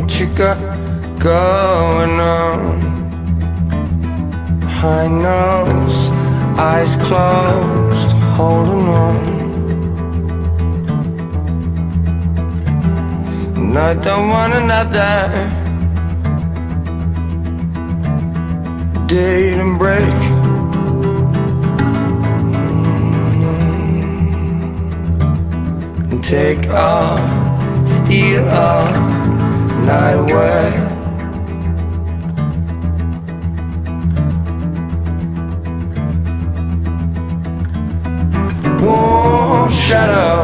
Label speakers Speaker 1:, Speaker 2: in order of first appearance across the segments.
Speaker 1: What you got going on? High nose, eyes closed, holding on. And I don't want another date and break. Mm. And take all, steal all night away. Warm shadow.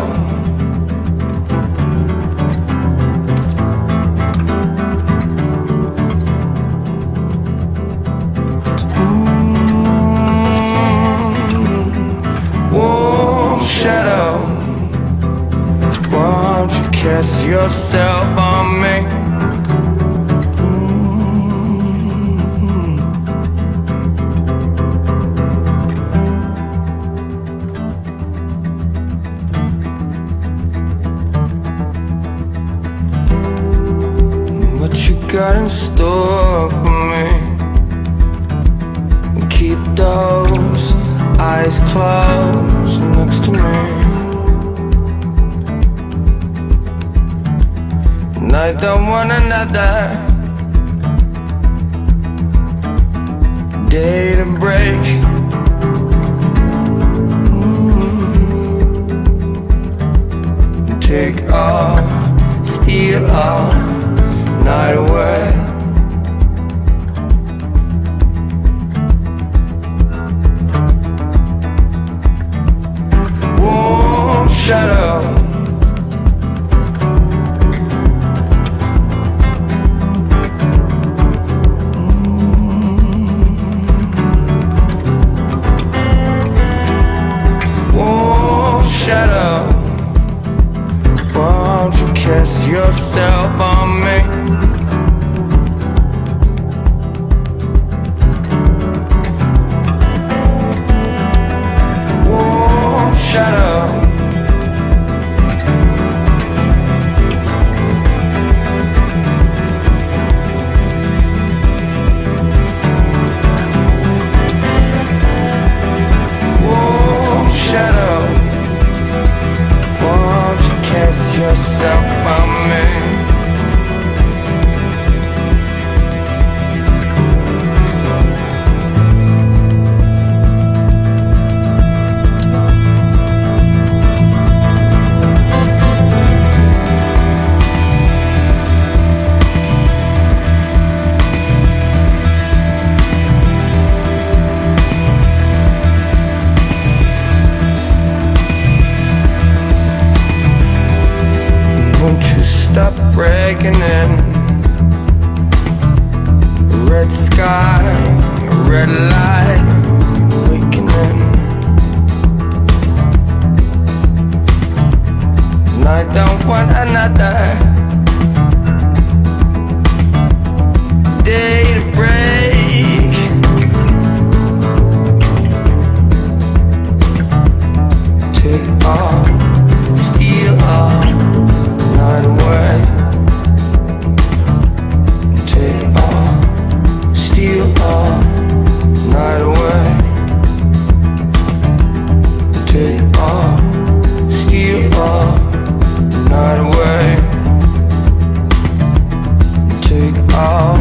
Speaker 1: Warm shadow. Won't you cast yourself on me? Got in store for me? Keep those eyes closed next to me. And I don't want another day to break. Mm. Take all, steal all night away. Cast yourself on me? awakening. Red sky, red light, awakening. And I don't want another day to break. To all